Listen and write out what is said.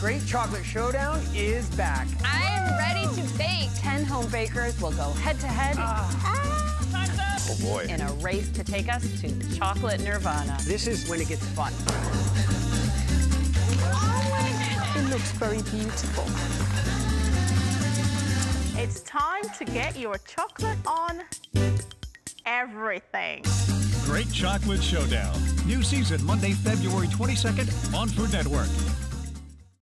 Great Chocolate Showdown is back. I'm ready to bake. Ten home bakers will go head to head Oh boy. in a race to take us to chocolate nirvana. This is when it gets fun. It looks very beautiful. It's time to get your chocolate on everything. Great Chocolate Showdown. New season Monday, February 22nd on Food Network.